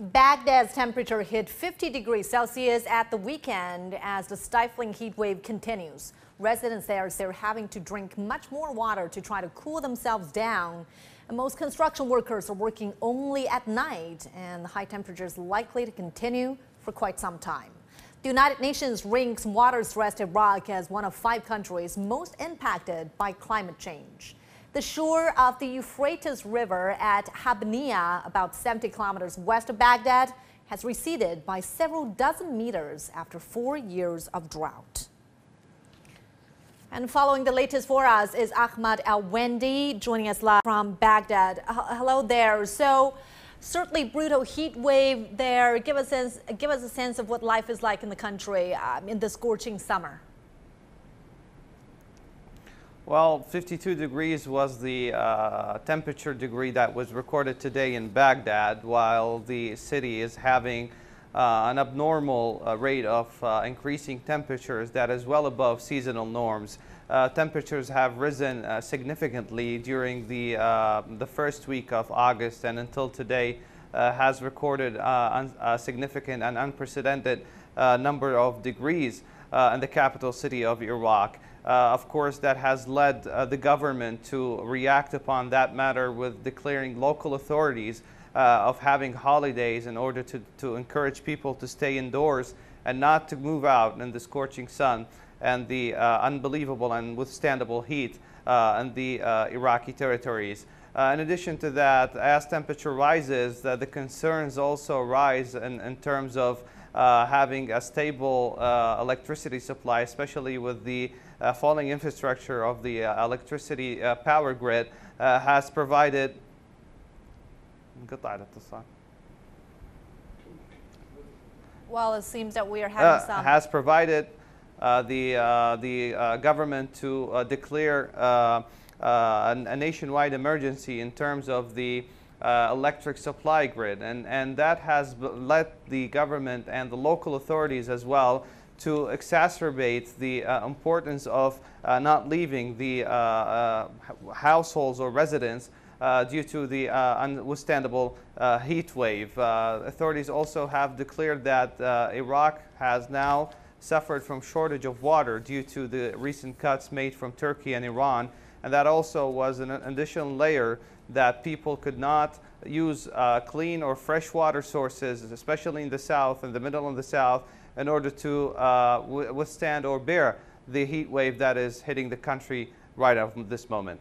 Baghdad's temperature hit 50 degrees Celsius at the weekend as the stifling heat wave continues. Residents there say they're having to drink much more water to try to cool themselves down. And most construction workers are working only at night, and the high temperature is likely to continue for quite some time. The United Nations ranks water-stressed Iraq as one of five countries most impacted by climate change. The shore of the Euphrates River at Habbaniyah, about 70 kilometers west of Baghdad, has receded by several dozen meters after four years of drought. And following the latest for us is Ahmad Al-Wendi joining us live from Baghdad. H hello there. So certainly brutal heat wave there. Give us, a, give us a sense of what life is like in the country um, in the scorching summer. Well, 52 degrees was the uh, temperature degree that was recorded today in Baghdad, while the city is having uh, an abnormal uh, rate of uh, increasing temperatures that is well above seasonal norms. Uh, temperatures have risen uh, significantly during the, the first week of August and until today has recorded a significant and unprecedented number of degrees in the capital city of Iraq. Uh, of course, that has led uh, the government to react upon that matter with declaring local authorities uh, of having holidays in order to, to encourage people to stay indoors and not to move out in the scorching sun and the unbelievable and withstandable heat uh, in the uh, Iraqi territories. In addition to that, as temperature rises, the concerns also rise in, in terms of uh, having a stable uh, electricity supply, especially with the uh, falling infrastructure of the electricity power grid, has provided well, it seems that we are having some. Has provided uh, the, uh, the uh, government to declare a, a, nationwide emergency in terms of the uh, electric supply grid. And, and that has led the government and the local authorities as well to exacerbate the uh, importance of uh, not leaving the uh, uh, households or residents uh, due to the unwithstandable heat wave. authorities also have declared that Iraq has now suffered from shortage of water due to the recent cuts made from Turkey and Iran and that also was an additional layer that people could not use uh, clean or fresh water sources, especially in the south, and the middle of the south, in order to uh, withstand or bear the heat wave that is hitting the country right at this moment.